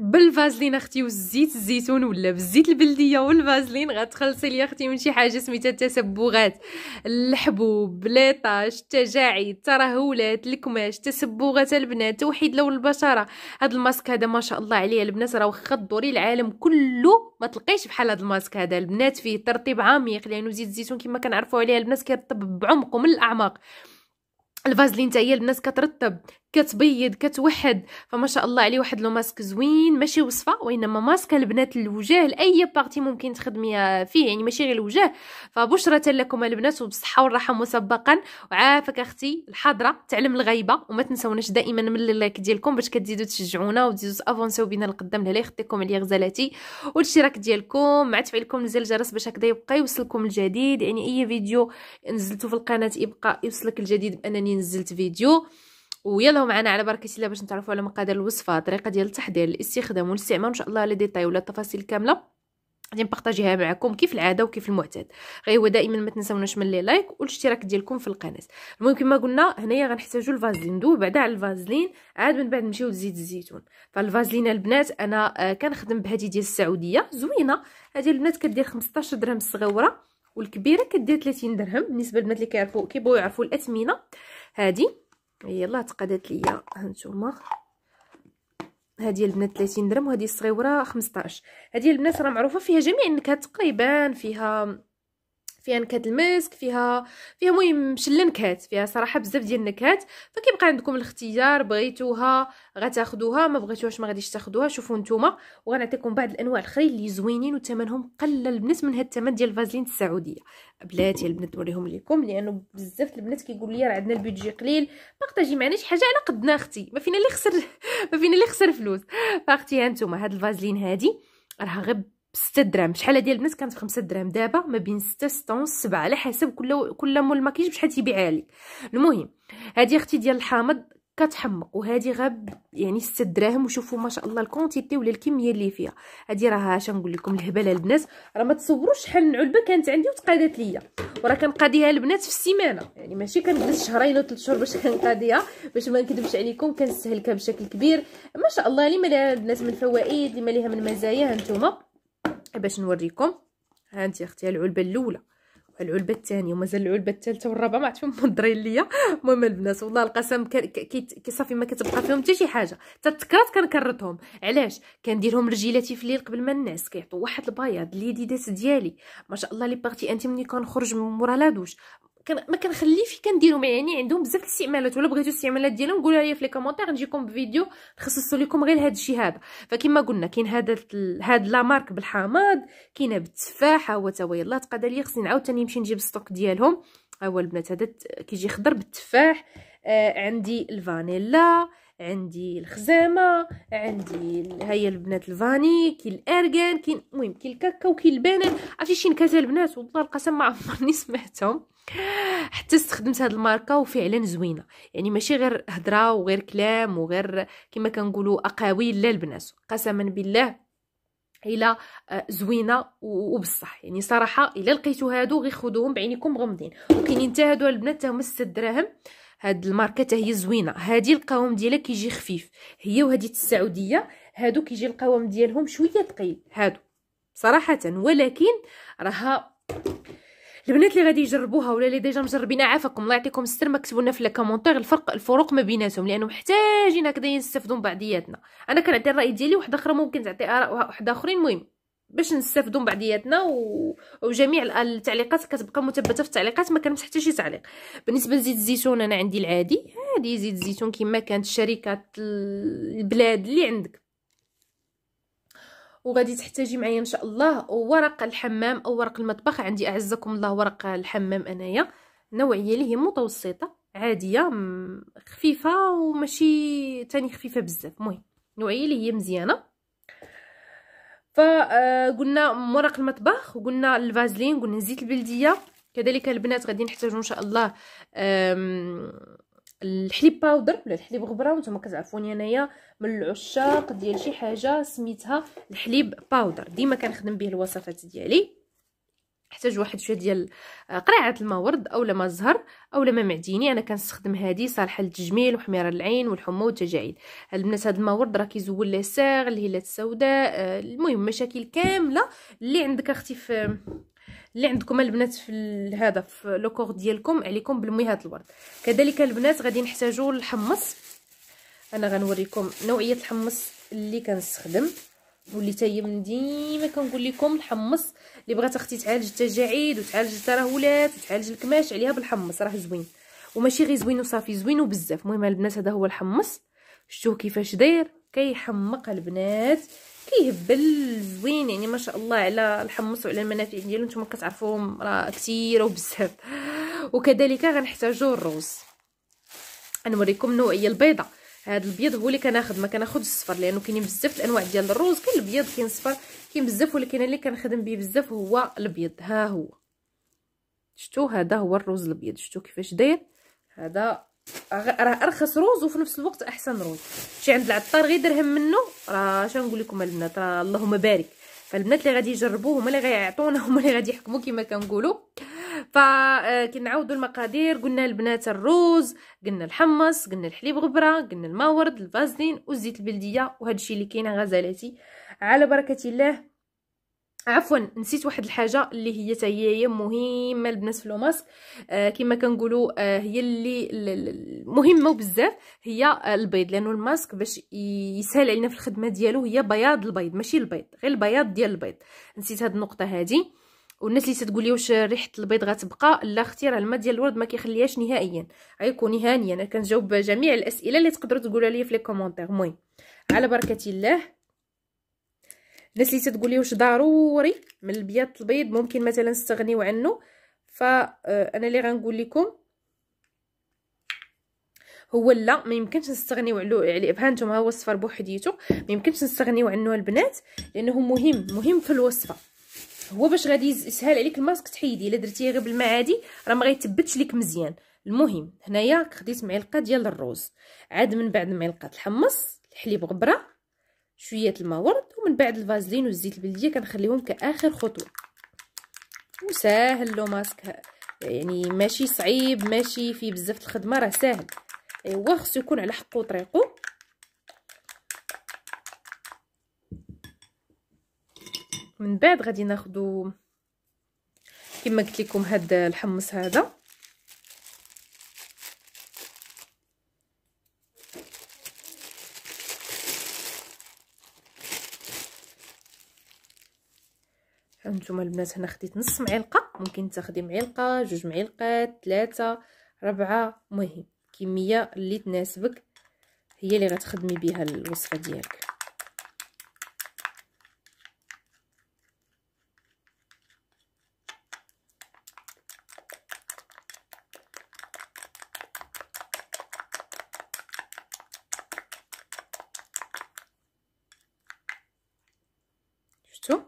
بالفازلين أختي والزيت الزيتون ولا بالزيت البلدية والفازلين. غتخلصي لي أختي من شي حاجة سميتها التسبغات. الحبوب les taches التجاعيد الترهلات الكماش تسبغات البنات توحيد لون البشرة. هذا الماسك هذا ما شاء الله عليه البنات راه واخا دوري العالم كله. ما تلقيش بحال هذا الماسك هذا. البنات فيه ترطيب عميق لأنه زيت الزيتون كما كنعرفوا عليه البنات كيرطب بعمق ومن الأعماق. الفازلين تاهي البنات كترطب. كتبيض كتوحد. فما شاء الله عليه واحد le masque زوين ماشي وصفة وإنما ماسك البنات الوجه لأي partie ممكن تخدمي فيه يعني ماشي غير الوجه فبشرة لكم البنات وبصحه والراحه مسبقا. وعافاك أختي الحاضرة تعلم الغيبة وما تنسوناش دائما من ال like ديالكم باش كتزيدوا تشجعونا وتزيدوا تأفونسيو بينا القدام لهلا يخطيكم عليا غزالاتي والاشتراك ديالكم مع تفعيلكم زر الجرس باش هكذا يبقى يوصلكم الجديد. يعني أي فيديو نزلته في القناة يبقى يوصلك الجديد بأنني نزلت فيديو. ويلا معنا على بركة الله باش نتعرفوا على مقادير الوصفة الطريقة ديال التحضير الاستخدام والاستعمال ان شاء الله les détails ولا التفاصيل كاملة غادي نبارطاجيها معكم كيف العادة وكيف المعتاد. غير هو دائما ما تنساوناش من les likes والاشتراك ديالكم في القناة. المهم كما قلنا هنايا غنحتاجوا الفازلين ندوب بعدا على الفازلين عاد من بعد نمشيو لزيت الزيتون. فالفازلين البنات أنا آه كنخدم بهذه ديال السعودية زوينة. هذه البنات كدير 15 درهم الصغيره والكبيرة كدير 30 درهم بالنسبة للبنات اللي كيعرفوا كيبغيو يعرفوا الأثمنة. هذه يلا تقادت ليا. هانتوما هذه البنات 30 درهم وهذه الصغيره 15 هذه البنات راه معروفة فيها جميع النكهات تقريبا فيها فيها نكهة المسك فيها فيها مهم شل نكهات فيها صراحة بزاف ديال النكهات. فكيبقى عندكم الاختيار بغيتوها غتاخذوها ما بغيتوهاش ما غاديش تاخذوها شوفوا نتوما. وغنعطيكم بعض الأنواع الاخرين اللي زوينين وثمنهم قل البنات من هاد الثمن ديال الفازلين السعودية. بلاتي البنات نوريهم لكم لأنه بزاف البنات كيقولوا لي راه عندنا ال budget قليل. بارطاجي معنا شي حاجة على قدنا أختي. ما فينا اللي خسر ما فينا اللي خسر فلوس. فأختي ها نتوما هاد الفازلين هادي راه غير بستة دراهم. شحال ديال البنات كانت بخمسة دراهم. دابا ما بين ستة ستة ونص سبعة على حسب كل كل مول الماكياج بشحال تيبيعها لك المهم هذه أختي ديال الحامض كتحمق وهذه غاب يعني 6 دراهم. وشوفوا ما شاء الله الكونتيتي ولا الكمية اللي فيها. هذه راه اش نقول لكم الهبله البنات. راه ما تصوروش شحال من علبه كانت عندي وتقادت ليا. وراه كنقاديها البنات في السيمانة. يعني ماشي كنجلس شهرين و 3 شهور باش كنقاديها باش ما نكذبش عليكم كنستهلكها بشكل كبير. ما شاء الله اللي ما لها البنات من الفوائد اللي ما ليها من مزايا هانتوما. باش نوريكم. ها انت أختي العلبة الأولى. العلبة الثانية ومازال العلبة الثالثة والرابعة ما عرفتش مضرين ليا. المهم البنات والله القسم كي صافي ما كتبقى فيهم حتى شي حاجة. تتكرات كنكرتهم. علاش؟ كنديرهم رجيلاتي في الليل قبل ما ننعس. كيعطوا واحد البياض اليديدات ديالي. ما شاء الله les parties intimes ملي كنخرج من مورا la douche. ما كنخليش كنديرهم يعني عندهم بزاف الاستعمالات ولا بغيتو الاستعمالات ديالهم قولوا لي في les commentaires نجيكم بفيديو نخصصوا لكم غير هذا الشيء هذا. فكما قلنا كاين هذا هذا la marque بالحامض كاينة بالتفاح هو تا هو يلاه تقدر لي خصني عاوتاني نمشي نجيب stock ديالهم. ها هو البنات هذا كيجي خضر بالتفاح آه عندي الفانيلا عندي الخزامة عندي هيا البنات الفاني كاين الأرغان كاين المهم كاين الكاكاو كاين البنان. عرفتي شي نكهات البنات؟ والله القسم ما عمرني سمعتهم. حتى استخدمت هاد الماركة وفعلا زوينة. يعني ماشي غير هضره وغير كلام وغير كما كنقولوا أقاويل لا البنات. قسما بالله إلى آه، زوينة وبصح. يعني صراحة إلا لقيتو هادو غير خذوهم بعينيكم مغمضين وكاينين حتى هادو البنات هما 6 دراهم هاد الماركة حتى هي زوينة. هادي القوام ديالها كيجي خفيف. هي وهادي السعودية هادو كيجي القوام ديالهم شوية ثقيل. هادو صراحة. ولكن راها البنات اللي غادي يجربوها ولا اللي déjà مجربينها عافاكم. الله يعطيكم الستر. ما كتبوا لنا في ال commentaire الفرق الفروق ما بيناتهم لأنه محتاجين هكذا نستافدوا من بعضياتنا. أنا كنعطي الرأي ديالي واحدة أخرى ممكن تعطي آراء واحدة آخرين. المهم باش نستافدوا من بعضياتنا و... وجميع التعليقات كتبقى مثبتة في التعليقات ما كنمس حتى شي تعليق. بالنسبة لزيت الزيتون أنا عندي العادي. عادي زيت الزيتون كما كانت الشركات البلاد اللي عندك. وغادي تحتاجي معايا إن شاء الله ورق الحمام أو ورق المطبخ. عندي أعزكم الله ورق الحمام أنايا. النوعيه اللي هي متوسطة عادية خفيفة وماشي تاني خفيفة بزاف. المهم النوعيه اللي هي مزيانه فقلنا ورق المطبخ وقلنا الفازلين قلنا زيت البلدية. كذلك البنات غادي نحتاجو إن شاء الله الحليب powder ولا الحليب غبرة وأنتم كتعرفوني أنايا من العشاق ديال شي حاجة سميتها الحليب powder. ديما كنخدم به الوصفات ديالي. نحتاج واحد شوية ديال آه، قرعه الماء ورد أولا ما زهر أولا ما معديني. أنا كنستخدم هذه صالحه للتجميل وحميرة العين والحمى والتجاعيد. البنات هذا الماء ورد راه كيزول les cernes الهالات السوداء آه، المهم مشاكل كاملة اللي عندك أختي في اللي عندكم البنات في هذا في لو ديالكم عليكم بالمياه الورد. كذلك البنات غادي نحتاجوا الحمص. أنا غنوريكم نوعية الحمص اللي كنستخدم واللي تاهي من ديما كنقول لكم الحمص اللي بغات أختي تعالج التجاعيد وتعالج الترهلات وتعالج الكماش عليها بالحمص راه زوين. وماشي غير زوين وصافي زوين وبزاف. المهم البنات هذا هو الحمص. شفتوه كيفاش داير؟ كيحمق البنات. كيهبل زوين يعني ما شاء الله على الحمص وعلى المنافع ديالو. نتوما كتعرفوهم راه كثيره وبزاف. وكذلك غنحتاجو الروز. غنوريكم نوعيه البيضه هذا البيض هو اللي كناخذ ما كناخذش الصفر لأنه كاينين بزاف الأنواع ديال الروز. كاين البيض كاين الصفر كاين بزاف ولكن اللي كنخدم به بزاف هو البيض. ها هو. شفتوا؟ هذا هو الروز الابيض شفتوا كيفاش داير؟ هذا راه أرخص روز وفي نفس الوقت أحسن روز. شي عند العطار غير درهم منه راه اش نقول لكم البنات؟ راه اللهم بارك. فالبنات اللي غادي يجربوه هما اللي غيعطونا هما اللي غادي يحكموا كما كنقولوا. فكنعاودوا المقادير قلنا البنات الروز قلنا الحمص قلنا الحليب غبرة قلنا الماء ورد الفازلين والزيت البلدية وهذا الشيء اللي كاين غزالاتي. على بركة الله عفوا نسيت واحد الحاجة اللي هي حتى هي مهمة البنات في لو ماسك آه كما كنقولوا آه هي اللي مهمه بزاف هي البيض لأنه الماسك باش يسهل علينا في الخدمة ديالو هي بياض البيض ماشي البيض غير البياض ديال البيض. نسيت هاد النقطة هذه والناس اللي تتقول لي واش ريحة البيض غتبقى لا أختي راه الماء ديال الورد ما كيخليهاش نهائيا. غيكوني هانيه أنا كنجاوب جميع الأسئلة اللي تقدروا تقولوا لي في les commentaires. المهم على بركة الله الناس اللي تتقول لي واش ضروري من البياض البيض ممكن مثلا نستغنيو عنه. فانا آه، اللي غنقول لكم هو لا ما يمكنش نستغنيو عليه بها نتوما هو الصفر بوحديته. ما يمكنش نستغنيو عنه البنات لأنه مهم مهم في الوصفة. هو باش غادي يسهل عليك الماسك تحيدي. إلا درتيه غير بالماء عادي راه ما غيتبتش لك مزيان. المهم هنايا خديت معلقة ديال الروز. عاد من بعد معلقة الحمص الحليب غبرة شوية الماء ورد بعد الفازلين والزيت البلدية كنخليهم كآخر خطوة. وساهل لو ماسك. يعني ماشي صعيب ماشي فيه بزاف الخدمة راه ساهل. ايوا خصو يكون على حقه وطريقو. من بعد غادي ناخذ كما قلت لكم هاد الحمص هذا. هانتوما البنات هنا خديت نص معلقة ممكن تاخدي معلقة جوج معلقات ثلاثة ربعة مهم كمية اللي تناسبك هي اللي غتخدمي بها الوصفة ديالك شفتوا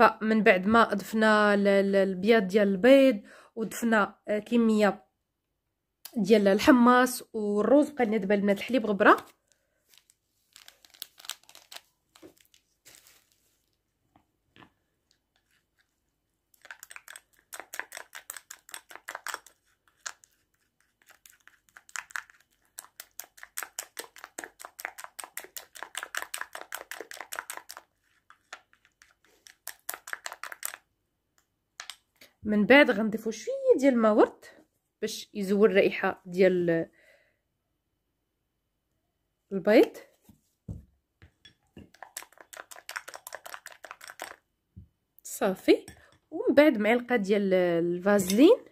فمن بعد ما ضفنا البياض ديال البيض وضفنا آه، كمية ديال الحماص والروز بقى لنا دابا البنات الحليب غبرة. من بعد غنضيفو شوية ديال الماء ورد باش يزول الرائحة ديال البيض. صافي. ومن بعد معلقة ديال الفازلين.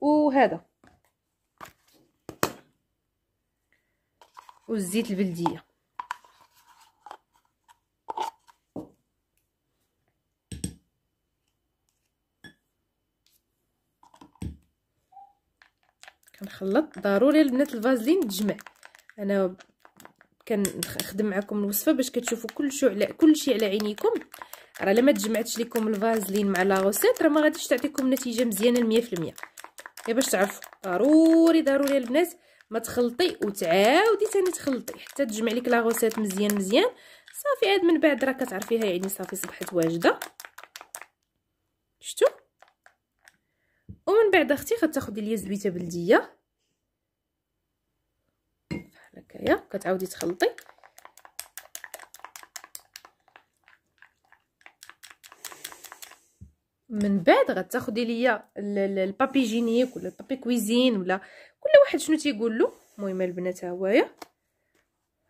وهذا. والزيت البلدية. كنخلط ضروري البنات الفازلين تجمع. أنا كنخدم معكم الوصفة باش كتشوفوا كلشي على كلشي على عينيكم. راه لما تجمعتش لكم الفازلين مع لا روسيت راه ما غاديش تعطيكم نتيجة مزيانة 100% غير باش تعرفوا. ضروري ضروري البنات ما تخلطي وتعاودي ثاني تخلطي. حتى تجمع لك لاغوسات مزيان مزيان. صافي عاد من بعد راه كتعرفيها يعني صافي صبحت واجدة. شفتوا؟ ومن بعد أختي غتاخدي ليا زبيته بلديه. بحال هكايا. كتعاودي تخلطي. من بعد غتاخدي ليا البابي جينيك ولا البابي كويزين ولا كل واحد شنو تيقول له. المهم البنات ها هوايا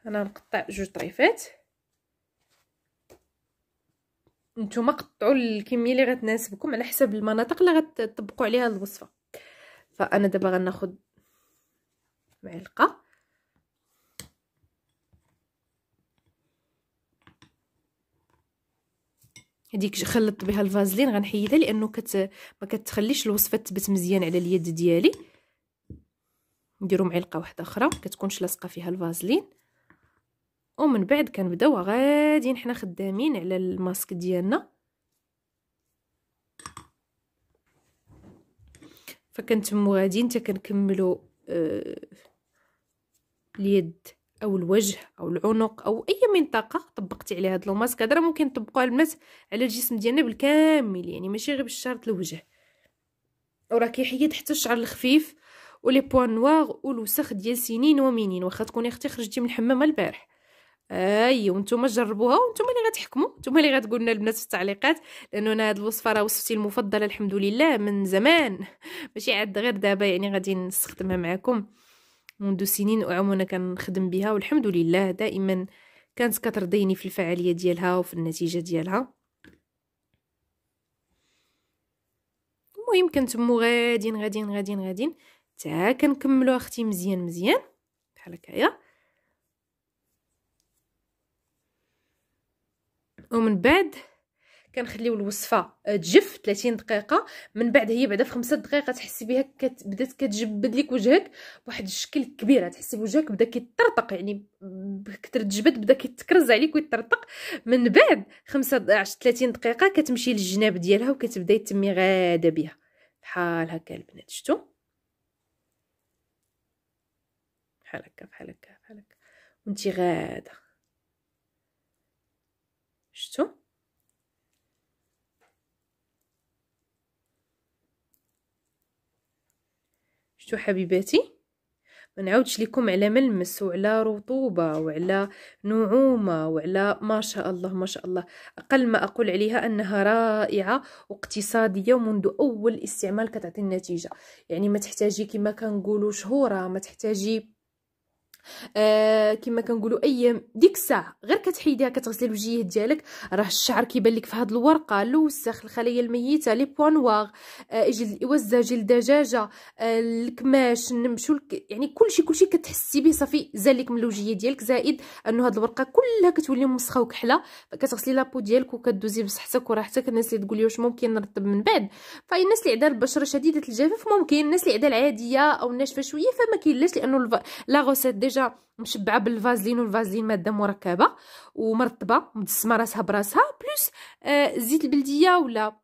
أنا نقطع جوج طريفات. نتوما قطعوا الكمية اللي غتناسبكم على حسب المناطق اللي غتطبقوا عليها الوصفة. فأنا دابا غناخذ معلقة. هذيك خلطت بها الفازلين غنحيدها لأنه كت ما كتخليش الوصفة تثبت مزيان على اليد ديالي. نديرو معلقة واحدة أخرى كتكونش لاصقة فيها الفازلين. ومن بعد كنبدأو غاديين حنا خدامين على الماسك ديالنا. فكنتمو غاديين حتى كنكملوا آه اليد أو الوجه أو العنق أو أي منطقة طبقتي عليها هاد الماسك. هذا ممكن تطبقوها البنات على الجسم ديالنا بالكامل يعني ماشي غير بالشرط الوجه. وراه كيحيد حتى الشعر الخفيف ولي بوان نوار والوسخ ديال سنين ومنين. واخا تكوني أختي خرجتي من الحمام البارح. أي وأنتم جربوها وأنتم اللي غتحكموا أنتم اللي غتقولوا لنا البنات في التعليقات لأنه أنا هاد الوصفة راه وصفتي المفضلة الحمد لله من زمان. ماشي عاد غير دابا يعني غادي نستخدمها معكم منذ سنين اعوام وأنا كنخدم بها والحمد لله دائما كانت كترضيني في الفعالية ديالها وفي النتيجة ديالها. المهم كنتمو غاديين غاديين غاديين غاديين تا كنكملو أختي مزيان مزيان بحال هكايا. ومن بعد كنخليو الوصفة تجف 30 دقيقة. من بعد هي بعدا في 5 دقائق تحسي بها كت... بدات كتجبد لك وجهك بواحد الشكل كبير تحسي بوجهك بدا كيطرطق يعني بكثر الجبد بدا كيتكرز عليك ويطرطق من بعد 5 30 دقيقة كتمشي للجناب ديالها وكتبداي تمي غاده بها بحال هكا البنات شفتوا بحال هكا بحال هكا بحال هكا. وانتي غاده شفتوا شتو حبيباتي؟ ما نعاودش لكم على ملمس وعلى رطوبة وعلى نعومة وعلى ما شاء الله ما شاء الله. أقل ما أقول عليها أنها رائعة واقتصادية ومنذ أول استعمال كتعطي النتيجة. يعني ما تحتاجي كما كنقولوا شهورة ما تحتاجي آه كما كنقولوا أي ديك الساعة غير كتحيديها كتغسلي الوجيه ديالك راه الشعر كيبان لك في هاد الورقة الوسخ الخلايا الميتة لي بوان نوار آه جلد الاوزه جلد دجاجة آه الكماش النمشو يعني كلشي كلشي كتحسي به صافي زالك من الوجيه ديالك زائد أنه هاد الورقة كلها كتولي مسخه وكحلة كتغسلي la peau ديالك وكدوزي بصحتك وراحتك. الناس اللي تقول واش ممكن نرطب من بعد؟ فالناس اللي عندها البشرة شديدة الجفاف ممكن الناس اللي عندها العادية أو الناشفه شوية فما كاينلاش لأنه la recette déjà مشبعة بالفازلين والفازلين مادة مركبة ومرطبة مدسمة راسها براسها plus آه زيت البلدية ولا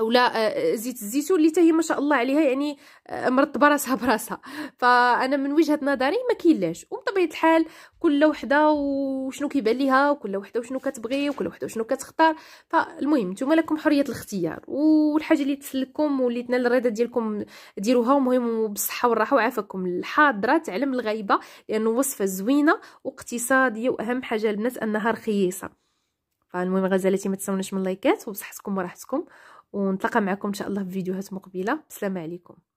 اولا آه، زيت الزيتون اللي هي ما شاء الله عليها يعني آه، مرطبة راسها براسها. فأنا من وجهة نظري ما كاينلاش. وبطبيعة الحال كل وحدة وشنو كيبان ليها وكل وحدة وشنو كتبغي وكل وحدة وشنو كتختار. فالمهم نتوما لكم حرية الاختيار. والحاجة اللي تسلكم واللي تنال الرضا ديالكم ديروها المهم بالصحة والراحة وعافاكم. الحاضرة تعلم الغيبة لأنه وصفة زوينة واقتصادية وأهم حاجة البنات أنها رخيصة. فالمهم غزالتي ما تنسوناش من لايكات وبصحتكم وراحتكم. ونتلاقى معكم إن شاء الله في فيديوهات مقبلة. السلام عليكم.